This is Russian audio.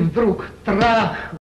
Вдруг трах,